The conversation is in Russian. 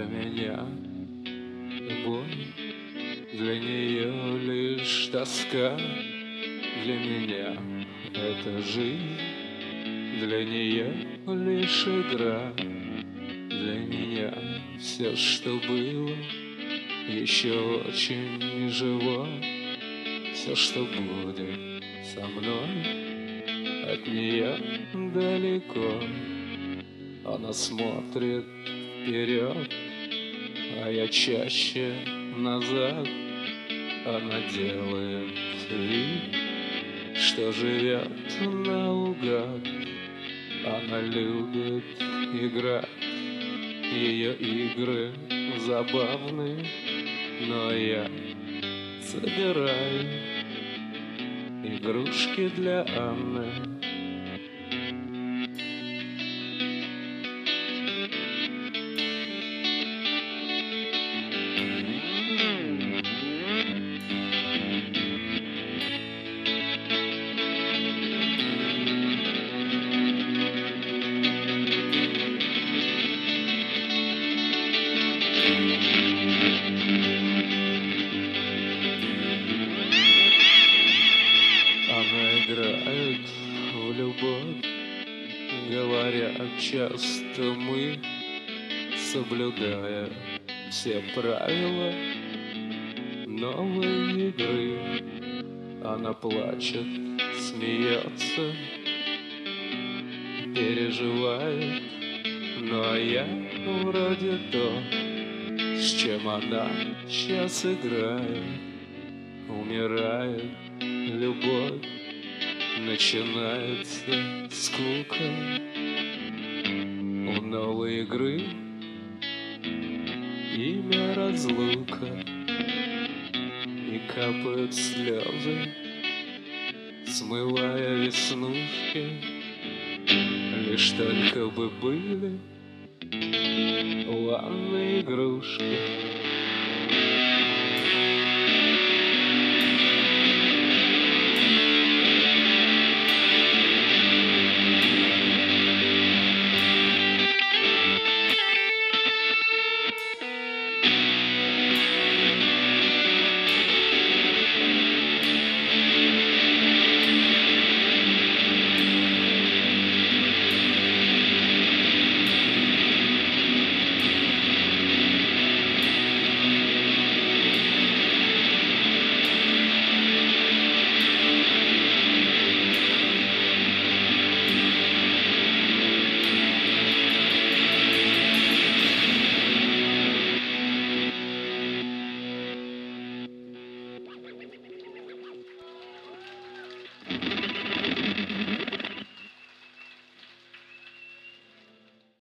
для меня боль, для нее лишь тоска, для меня это жизнь, для нее лишь игра, для меня все, что было, еще очень живо, все, что будет со мной, от нее далеко. Она смотрит вперед, а я чаще назад. Она делает вид, что живет наугад. Она любит играть, ее игры забавны, но я собираю игрушки для Анны. Она играет в любовь, говоря часто мы, соблюдая все правила новой игры. Она плачет, смеется, переживает, но я вроде то, с чем она сейчас играет, умирает любовь, начинается скука. У новой игры имя разлука. И капают слезы, смывая веснушки, лишь только бы были Анны игрушки.